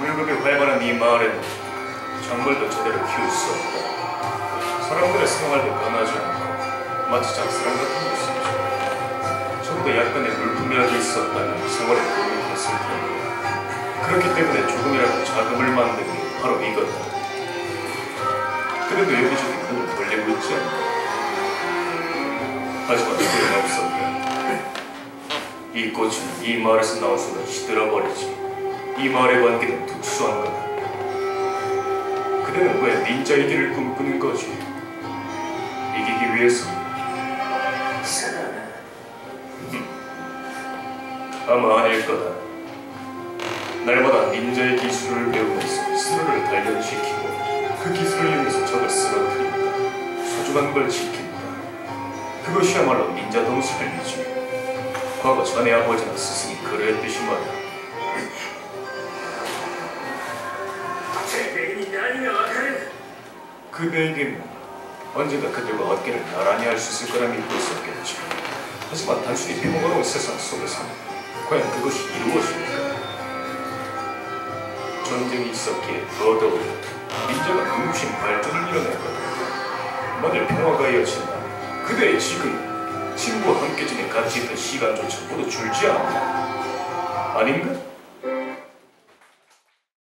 그렇게 활발한 이 마을에는 작물도 제대로 키울 수 없다. 사람들의 생활도 변하지 않고 마치 작사람 같은 모습이죠. 적어도 약간의 물품이라도 있었다면 생활에 도움이 됐을 텐데 그렇기 때문에 조금이라도 자금을 만든 게 바로 이거다. 그래도 여기저기 눈을 돌리고 있지 않나. 하지만 소용없었다. 이 꽃은 이 마을에서 나온 순간 시들어버리지. 이 마을의 관계는 특수한 거다. 그대는 왜 닌자의 길을 꿈꾸는 거지? 이기기 위해서 아마 아닐 거다. 날마다 닌자의 기술을 배우면서 스스로를 단련시키고 그 기술을 이용해서 적을 쓰러뜨린다. 소중한 걸 지킨다. 그것이야말로 닌자다운 삶이지. 과거 자네 아버지나 스승이 그랬듯이 말이야. 그대에게는 언젠가 그들과 어깨를 나란히 할 수 있을 거라 믿고 있었겠지. 하지만 단순히 평화로운 세상 속에서는 과연 그것이 이루어질까? 전쟁이 있었기에 더더욱 민자가 눈부신 발전을 이뤄냈거든. 만일 평화가 이어진다면 그대의 지금 친구와 함께 지낸 같이 있던 시간조차 모두 줄지 않나? 아닌가?